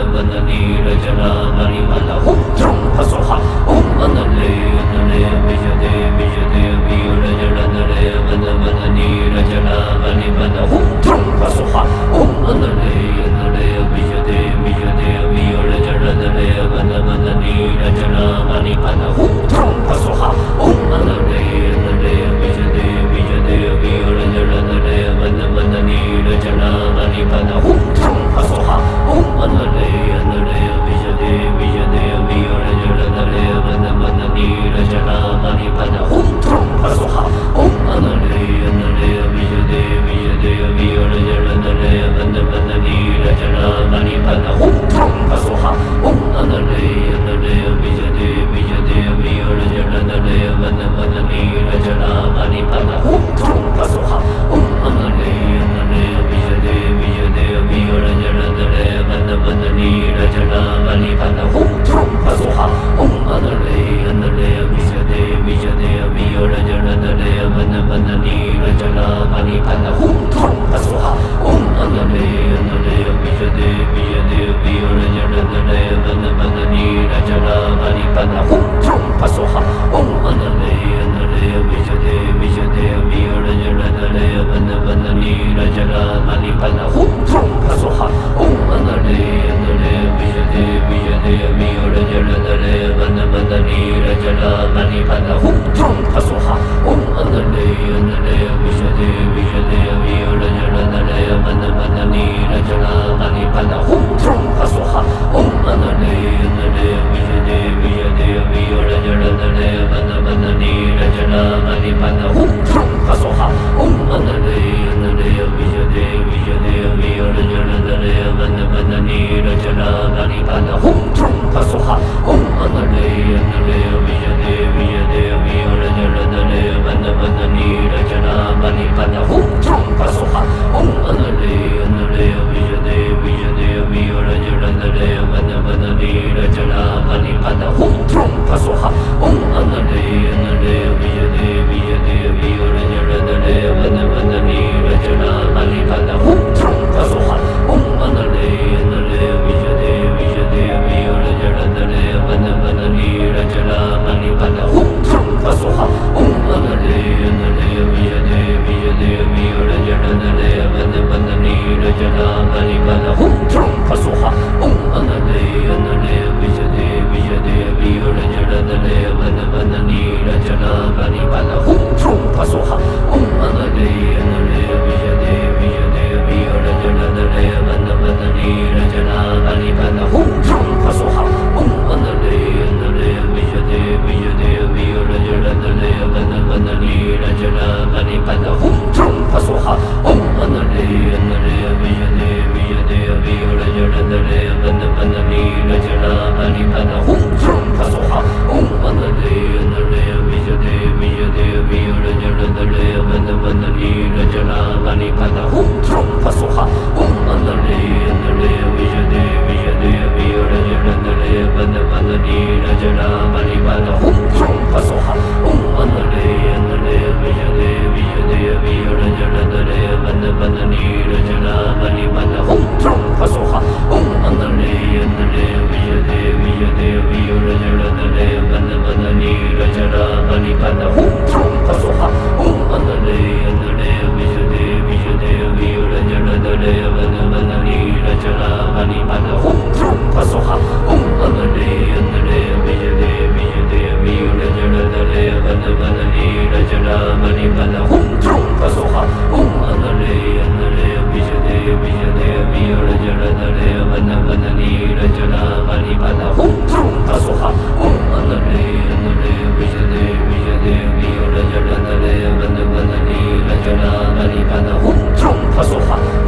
Beed فصحى Rajana Bani Hum, trum, passo, ha, hum. live it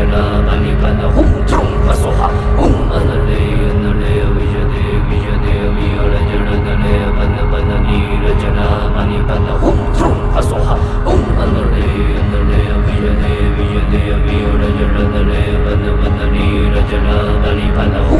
Jana Malipana Hum Trum Vasoha Hum Anale Anale Vijade Vijade Viola Jana Dale Pana Pana Nira Jana Malipana Hum Trum Vasoha Hum Anale Anale Vijade Vijade Viola Jana Dale Pana Pana Nira Jana Malipana Hum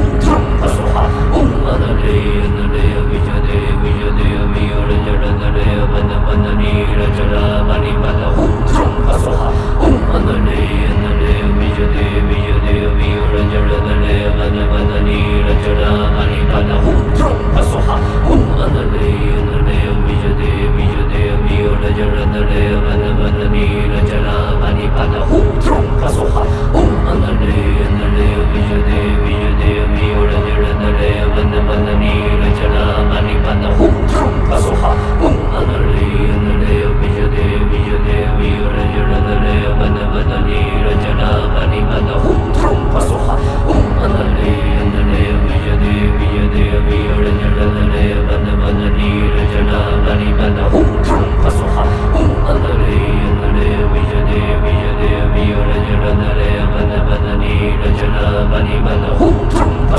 Om Trumpa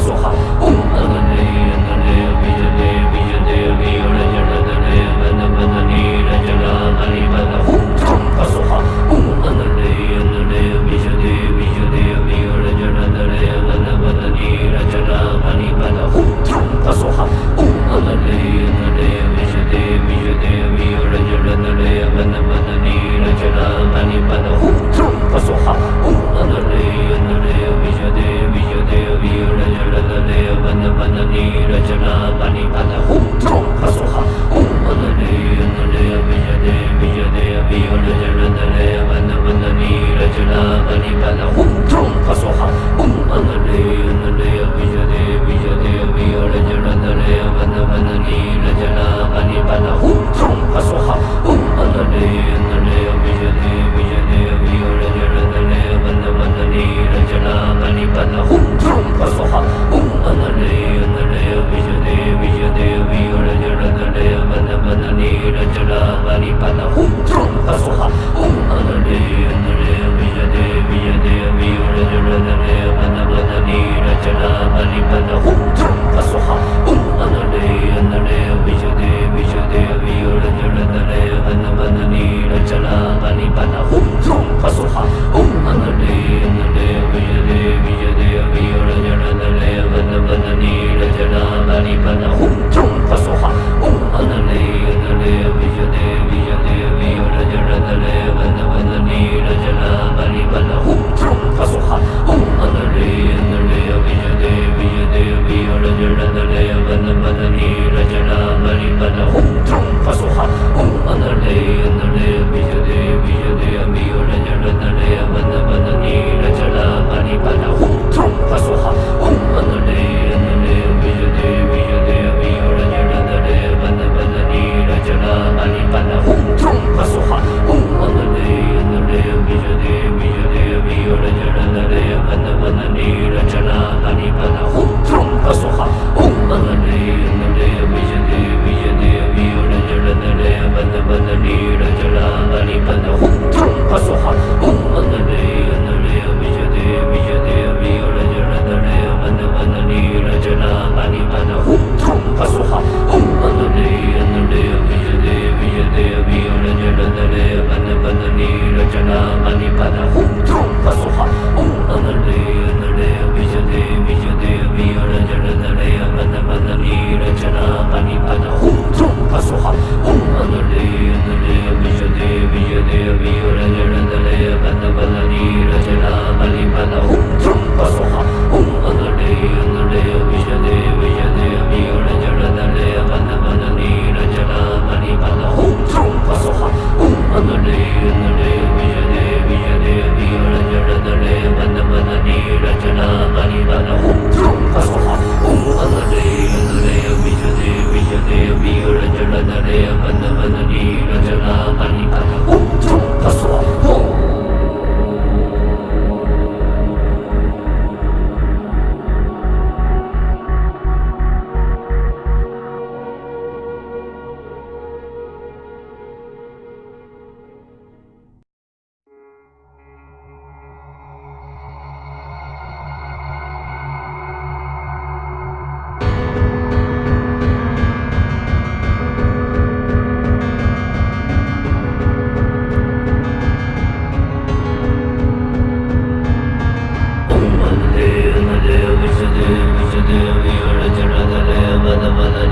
Soha Om Bala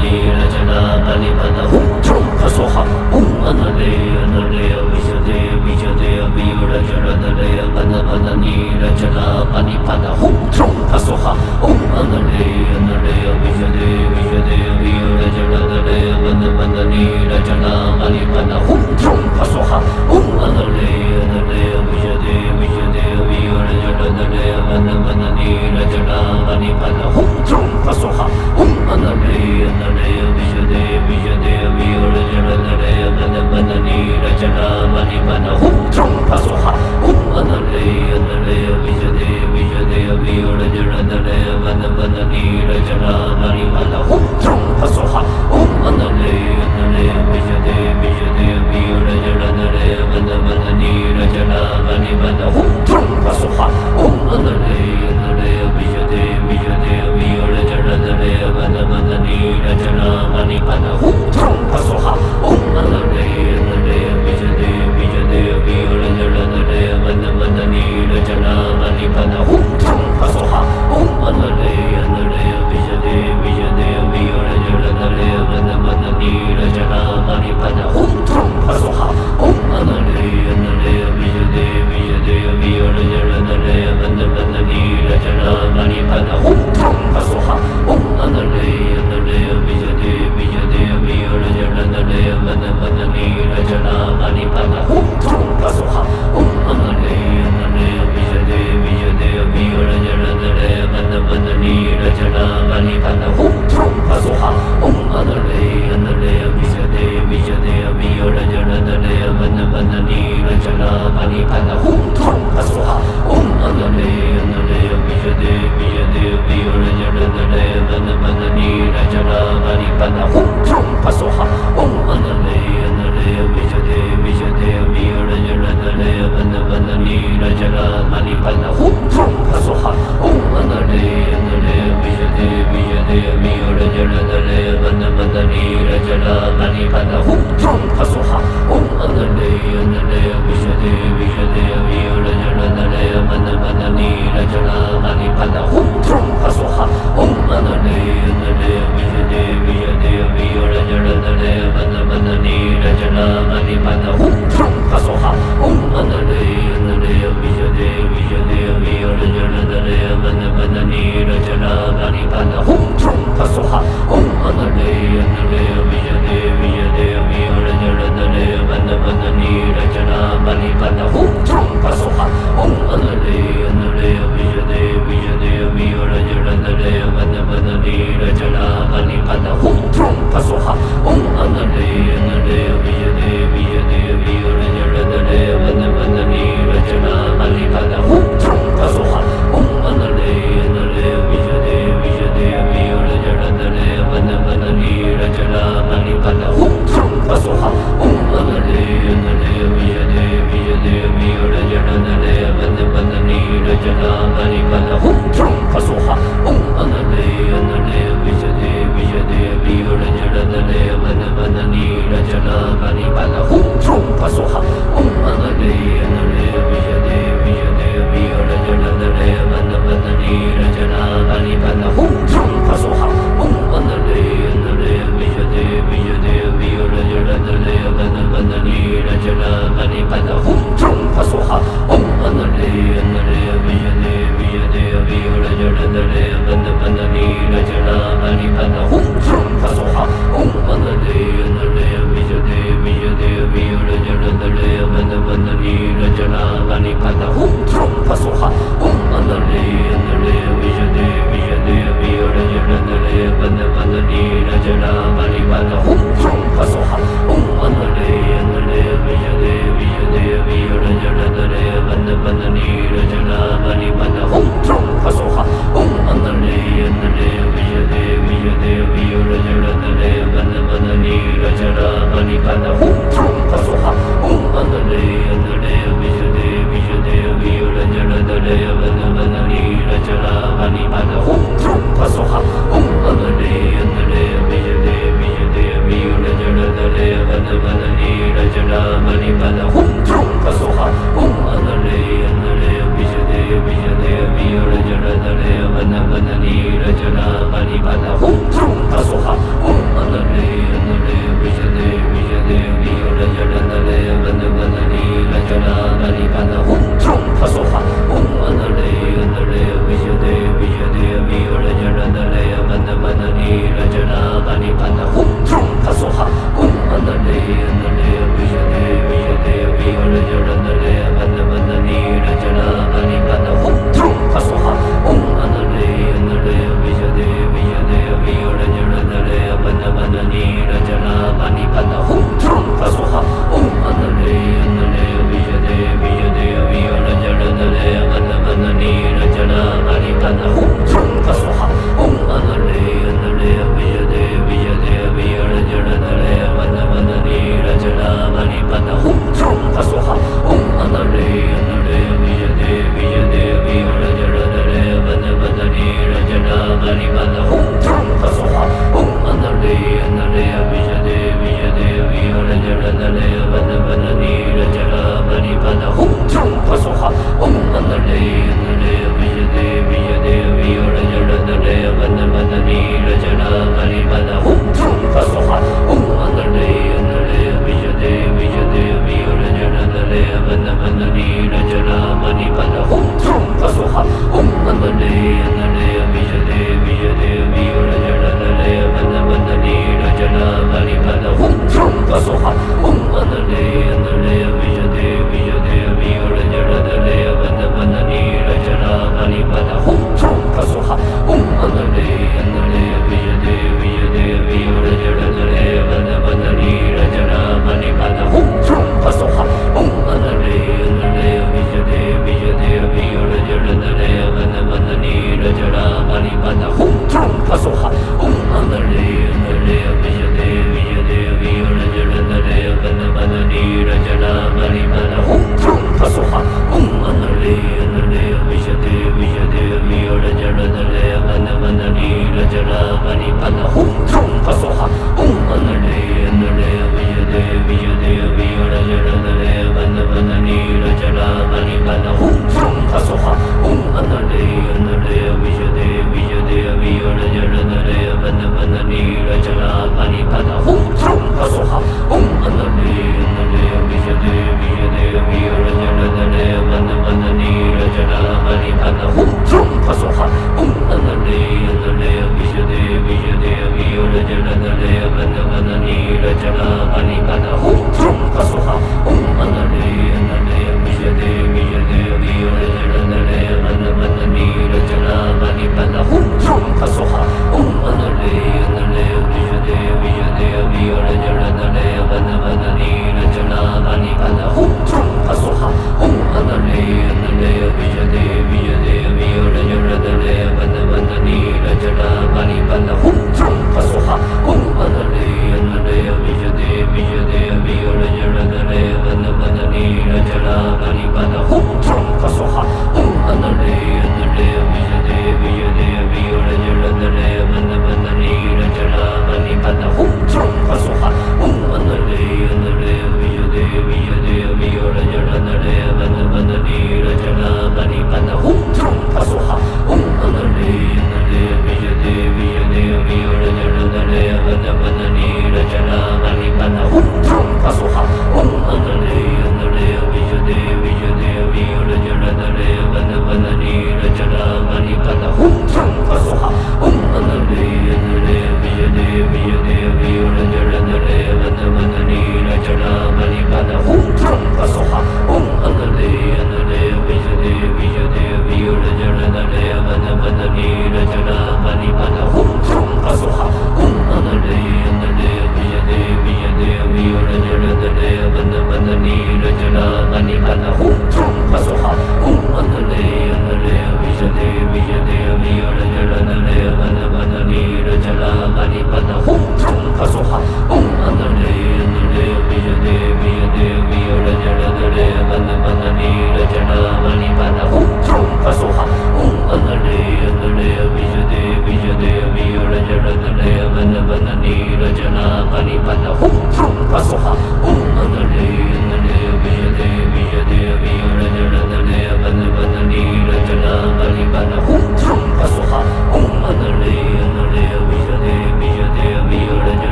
Analeya Jana Bali Bala Hum Trum. Hasoha Hum Analeya Analeya Vijadaya Vijadaya Viyura Jana Dalaya anani rajala anipada hum trum asoha om anale anale vijale vijale viyo rajala dale van vanani rajala anipada hum trum asoha om anale anale vijale vijale viyo rajala dale van vanani rajala anipada hum trum asoha om anale anale vijale vijale viyo rajala dale van vanani rajala anipada hum trum asoha